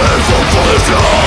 We're.